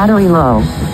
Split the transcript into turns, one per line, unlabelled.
Battery low.